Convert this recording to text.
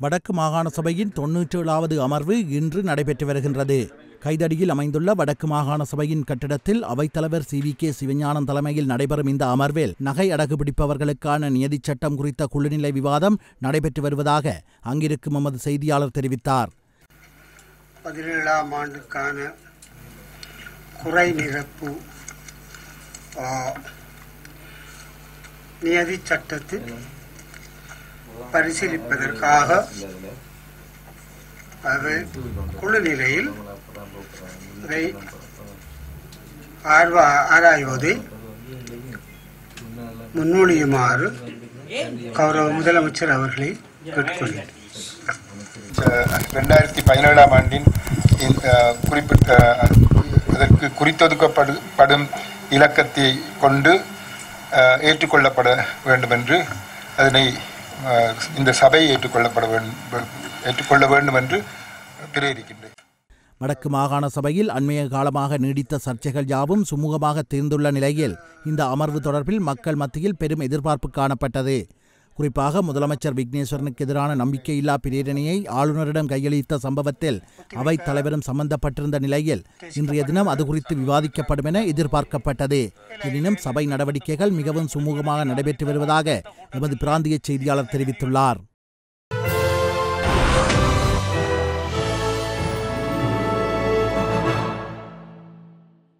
வடக்கு மாகாண சபையின் தொன்னூற்றேழாவது அமர்வு இன்று நடைபெற்று வருகின்றது. கைதடியில் அமைந்துள்ள வடக்கு மாகாண சபையின் கட்டிடத்தில் அவைத்தலைவர் சி. வி. கே. சிவஞானம் தலைமையில் நடைபெறும் இந்த அமர்வில் நகை அடகு பிடிப்பவர்களுக்கான நியதிச் சட்டம் குறித்த குழுநிலை விவாதம் நடைபெற்று வருவதாக அங்கிருக்கும் எமது செய்தியாளர் தெரிவித்தார். பதினேழாம் ஆண்டுக்கான குறை நிரப்பு நியதி பரிசீலிப்பதற்காக அது குழு நிலையில் இதை ஆர்வ ஆராய்வதை முன்மொழியுமாறு கௌரவ முதலமைச்சர் அவர்களை கேட்டுக்கொள்கிறேன். ரெண்டாயிரத்தி பதினேழாம் ஆண்டின் குறிப்பிட்ட அதற்கு குறித்தொதுக்கப்படும் படும் இலக்கத்தை கொண்டு ஏற்றுக்கொள்ளப்பட வேண்டும் என்று அதனை இந்த சபை ஏற்றுக்கொள்ளப்பட வேண்டும் ஏற்றுக்கொள்ள வேண்டும் என்று பிரேரிக்கின்றேன். வடக்கு மாகாண சபையில் அண்மைய காலமாக நீடித்த சர்ச்சைகள் யாவும் சுமூகமாக தீர்ந்துள்ள நிலையில் இந்த அமர்வு தொடர்பில் மக்கள் மத்தியில் பெரும் எதிர்பார்ப்பு காணப்பட்டது. குறிப்பாக முதலமைச்சர் விக்னேஸ்வரனுக்கு எதிரான நம்பிக்கையில்லா பிரேரணையை ஆளுநரிடம் கையளித்த சம்பவத்தில் அவைத் தலைவரும் சம்பந்தப்பட்டிருந்த நிலையில் இன்றைய தினம் அது குறித்து விவாதிக்கப்படும் என எதிர்பார்க்கப்பட்டது. எனினும் சபை நடவடிக்கைகள் மிகவும் சுமூகமாக நடைபெற்று வருவதாக எமது பிராந்திய செய்தியாளர் தெரிவித்துள்ளார்.